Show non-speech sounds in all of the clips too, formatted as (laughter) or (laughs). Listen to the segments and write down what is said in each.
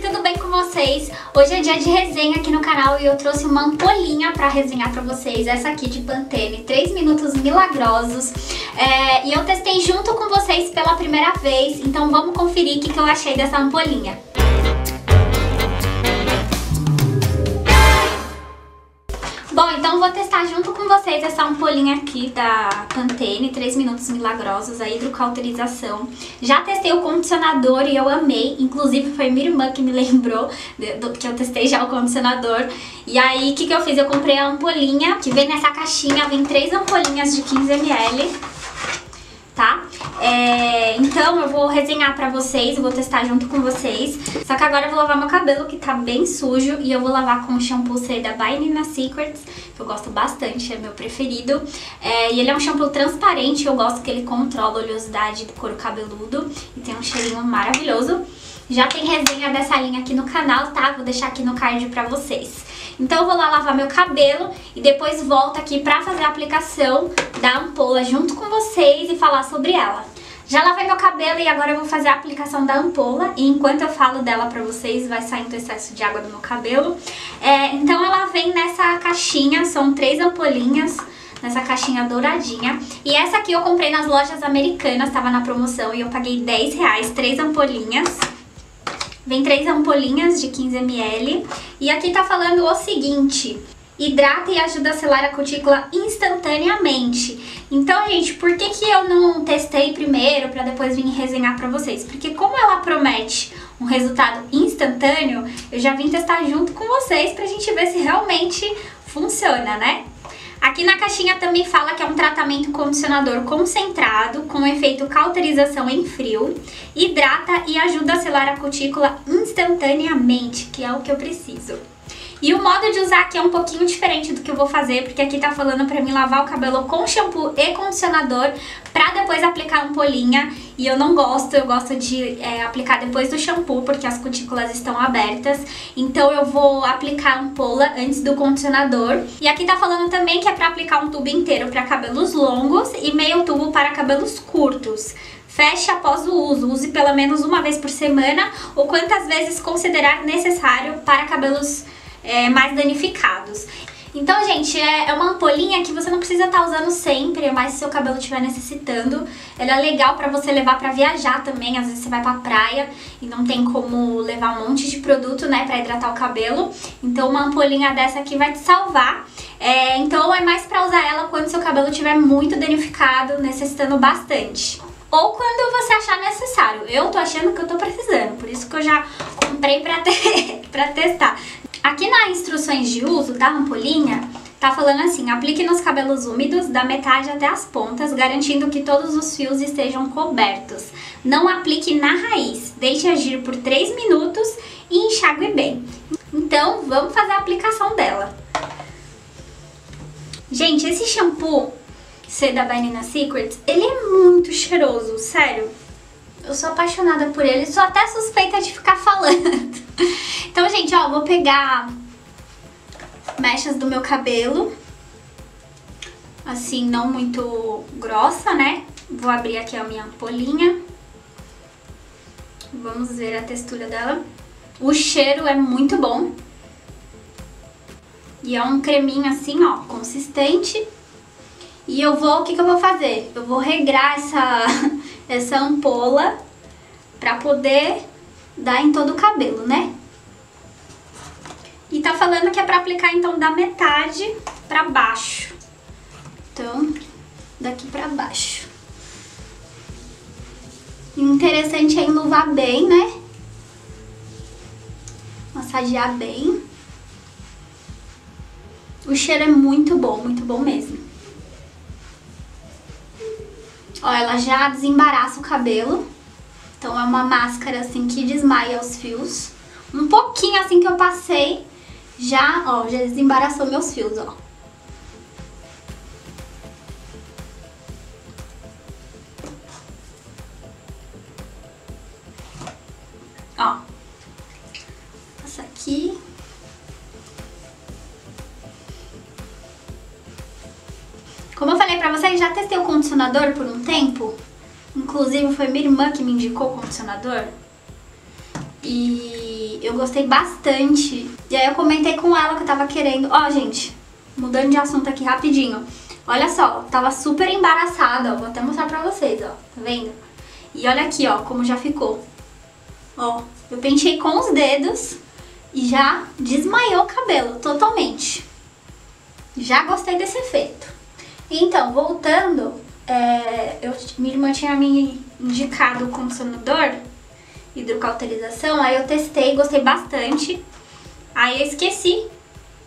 tudo bem com vocês? Hoje é dia de resenha aqui no canal e eu trouxe uma ampolinha pra resenhar pra vocês. Essa aqui de Pantene, 3 minutos milagrosos. É, e eu testei junto com vocês pela primeira vez, então vamos conferir o que, que eu achei dessa ampolinha. Bom, então vou testar junto com vocês essa ampolinha aqui da Pantene, 3 minutos milagrosos, a hidrocauterização. Já testei o condicionador e eu amei, inclusive foi minha irmã que me (laughs) lembrou do, que eu testei já o condicionador. E aí, o que, que eu fiz? Eu comprei a ampolinha, que vem nessa caixinha, vem três ampolinhas de 15ml, tá? É, então eu vou resenhar pra vocês, eu vou testar junto com vocês. Só que agora eu vou lavar meu cabelo, que tá bem sujo, e eu vou lavar com o shampoo C da By Nina Secrets, que eu gosto bastante, é meu preferido. É, e ele é um shampoo transparente, eu gosto que ele controla a oleosidade do couro cabeludo, e tem um cheirinho maravilhoso. Já tem resenha dessa linha aqui no canal, tá? Vou deixar aqui no card pra vocês. Então eu vou lá lavar meu cabelo e depois volto aqui pra fazer a aplicação da ampola junto com vocês e falar sobre ela. Já lavei meu cabelo e agora eu vou fazer a aplicação da ampola e enquanto eu falo dela pra vocês vai saindo excesso de água do meu cabelo. É, então ela vem nessa caixinha, são três ampolinhas nessa caixinha douradinha. E essa aqui eu comprei nas lojas americanas, tava na promoção e eu paguei 10 reais, três ampolinhas. Vem três ampolinhas de 15ml. E aqui tá falando o seguinte... Hidrata e ajuda a selar a cutícula instantaneamente. Então, gente, por que, que eu não testei primeiro pra depois vir resenhar pra vocês? Porque como ela promete um resultado instantâneo, eu já vim testar junto com vocês pra gente ver se realmente funciona, né? Aqui na caixinha também fala que é um tratamento condicionador concentrado, com efeito cauterização em frio, hidrata e ajuda a selar a cutícula instantaneamente, que é o que eu preciso. E o modo de usar aqui é um pouquinho diferente do que eu vou fazer, porque aqui tá falando pra mim lavar o cabelo com shampoo e condicionador pra depois aplicar ampolinha. E eu não gosto, eu gosto de é, aplicar depois do shampoo, porque as cutículas estão abertas. Então eu vou aplicar a ampola antes do condicionador. E aqui tá falando também que é pra aplicar um tubo inteiro pra cabelos longos e meio tubo para cabelos curtos. Feche após o uso, use pelo menos uma vez por semana ou quantas vezes considerar necessário para cabelos é, mais danificados. Então, gente, é, é uma ampolinha que você não precisa estar tá usando sempre, mas se seu cabelo estiver necessitando. Ela é legal pra você levar pra viajar também, às vezes você vai pra praia e não tem como levar um monte de produto, né, pra hidratar o cabelo. Então uma ampolinha dessa aqui vai te salvar. É, então é mais pra usar ela quando seu cabelo estiver muito danificado, necessitando bastante ou quando você achar necessário. Eu tô achando que eu tô precisando, por isso que eu já comprei pra, ter, (laughs) pra testar. Aqui nas instruções de uso da ampolinha, tá falando assim, aplique nos cabelos úmidos da metade até as pontas, garantindo que todos os fios estejam cobertos. Não aplique na raiz, deixe agir por 3 minutos e enxague bem. Então, vamos fazer a aplicação dela. Gente, esse shampoo C da Banana Secrets, ele é muito cheiroso, sério. Eu sou apaixonada por ele, sou até suspeita de ficar falando. (laughs) Então, gente, ó, vou pegar mechas do meu cabelo. Assim, não muito grossa, né? Vou abrir aqui a minha ampolinha. Vamos ver a textura dela. O cheiro é muito bom. E é um creminho assim, ó, consistente. E eu vou, o que que eu vou fazer? Eu vou regrar essa, (laughs) essa ampola pra poder dar em todo o cabelo, né? E tá falando que é pra aplicar, então, da metade pra baixo. Então, daqui pra baixo. Interessante é enluvar bem, né? Massagear bem. O cheiro é muito bom, muito bom mesmo. Ó, ela já desembaraça o cabelo. Então é uma máscara assim que desmaia os fios. Um pouquinho assim que eu passei, já, ó, já desembaraçou meus fios, ó. Ó. Passa aqui. Pra vocês, já testei o condicionador por um tempo. Inclusive foi minha irmã que me indicou o condicionador. E eu gostei bastante. E aí eu comentei com ela que eu tava querendo... Ó, gente, mudando de assunto aqui rapidinho. Olha só, tava super embaraçada, ó. Vou até mostrar pra vocês, ó. Tá vendo? E olha aqui, ó, como já ficou. Ó, eu pentei com os dedos e já desmaiou o cabelo totalmente. Já gostei desse efeito. Então, voltando, é, eu, minha irmã tinha me indicado o condicionador hidrocauterização, aí eu testei, gostei bastante. Aí eu esqueci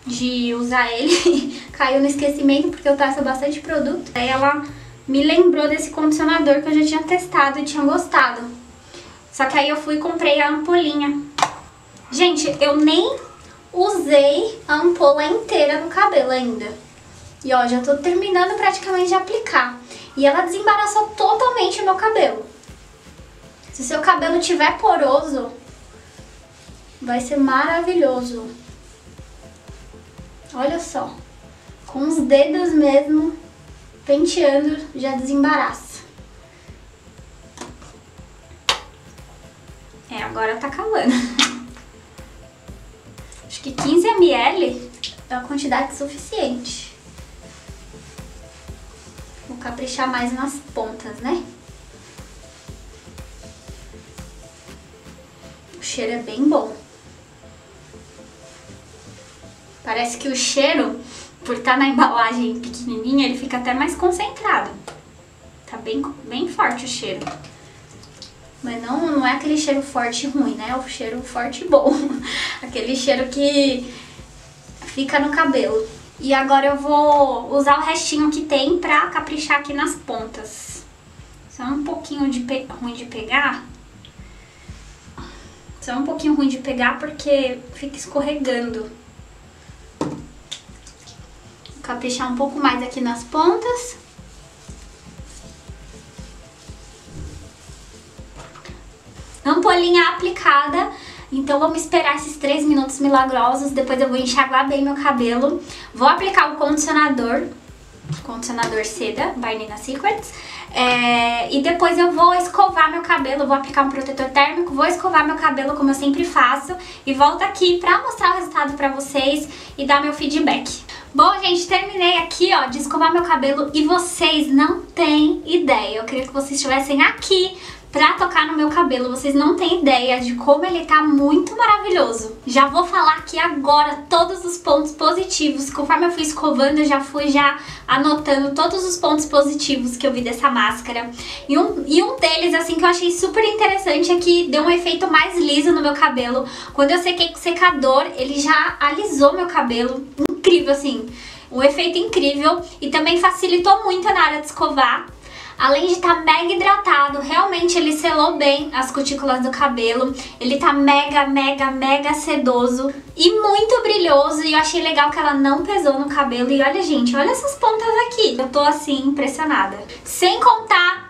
de usar ele, (laughs) caiu no esquecimento porque eu traço bastante produto. Aí ela me lembrou desse condicionador que eu já tinha testado e tinha gostado. Só que aí eu fui e comprei a ampolinha. Gente, eu nem usei a ampola inteira no cabelo ainda. E ó, já tô terminando praticamente de aplicar. E ela desembaraçou totalmente o meu cabelo. Se seu cabelo tiver poroso, vai ser maravilhoso. Olha só. Com os dedos mesmo, penteando, já desembaraça. É, agora tá calando. Acho que 15 ml é a quantidade suficiente. Caprichar mais nas pontas, né? O cheiro é bem bom. Parece que o cheiro, por estar na embalagem pequenininha, ele fica até mais concentrado. Tá bem, bem forte o cheiro. Mas não, não é aquele cheiro forte ruim, né? É o cheiro forte bom. (laughs) aquele cheiro que fica no cabelo. E agora eu vou usar o restinho que tem pra caprichar aqui nas pontas. Só um pouquinho de ruim de pegar. Só um pouquinho ruim de pegar porque fica escorregando. Vou caprichar um pouco mais aqui nas pontas. Ampolinha aplicada. Então vamos esperar esses 3 minutos milagrosos, depois eu vou enxaguar bem meu cabelo. Vou aplicar o condicionador, condicionador seda, by Nina Secrets. É, e depois eu vou escovar meu cabelo, vou aplicar um protetor térmico, vou escovar meu cabelo como eu sempre faço e volto aqui pra mostrar o resultado pra vocês e dar meu feedback. Bom, gente, terminei aqui, ó, de escovar meu cabelo e vocês não têm ideia. Eu queria que vocês estivessem aqui pra tocar no meu cabelo. Vocês não têm ideia de como ele tá muito maravilhoso. Já vou falar aqui agora todos os pontos positivos. Conforme eu fui escovando, eu já fui já anotando todos os pontos positivos que eu vi dessa máscara. E um, e um deles, assim, que eu achei super interessante é que deu um efeito mais liso no meu cabelo. Quando eu sequei com secador, ele já alisou meu cabelo. Incrível, assim um efeito incrível e também facilitou muito na hora de escovar. Além de estar tá mega hidratado, realmente ele selou bem as cutículas do cabelo. Ele tá mega, mega, mega sedoso e muito brilhoso. E eu achei legal que ela não pesou no cabelo. E olha, gente, olha essas pontas aqui. Eu tô, assim, impressionada. Sem contar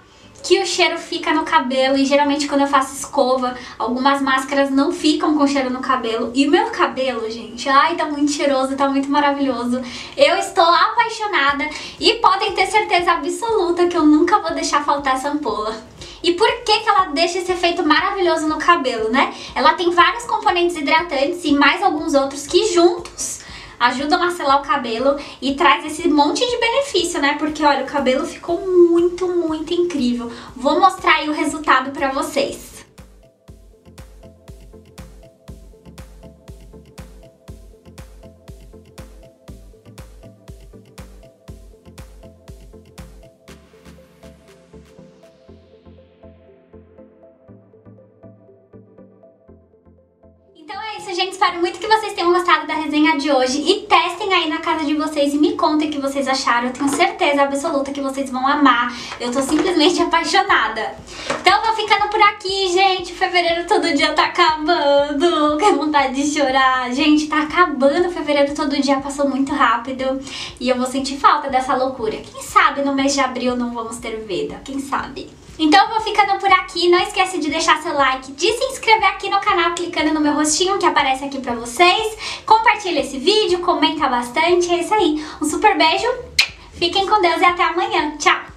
que o cheiro fica no cabelo e geralmente quando eu faço escova, algumas máscaras não ficam com cheiro no cabelo. E o meu cabelo, gente, ai, tá muito cheiroso, tá muito maravilhoso. Eu estou apaixonada e podem ter certeza absoluta que eu nunca vou deixar faltar essa ampola. E por que, que ela deixa esse efeito maravilhoso no cabelo, né? Ela tem vários componentes hidratantes e mais alguns outros que juntos ajudam a selar o cabelo e traz esse monte de benefício, né? Porque, olha, o cabelo ficou muito, muito incrível. Vou mostrar aí o resultado pra vocês. Isso, gente. Espero muito que vocês tenham gostado da resenha de hoje e testem aí na casa de vocês e me contem o que vocês acharam. Eu tenho certeza absoluta que vocês vão amar. Eu tô simplesmente apaixonada. Então vou ficando por aqui, gente. Fevereiro todo dia tá acabando. Que vontade de chorar. Gente, tá acabando. Fevereiro todo dia passou muito rápido. E eu vou sentir falta dessa loucura. Quem sabe no mês de abril não vamos ter vida? Quem sabe? Então vou ficando por aqui, não esquece de deixar seu like, de se inscrever aqui no canal clicando no meu rostinho que aparece aqui pra vocês, compartilha esse vídeo, comenta bastante, é isso aí. Um super beijo, fiquem com Deus e até amanhã, tchau!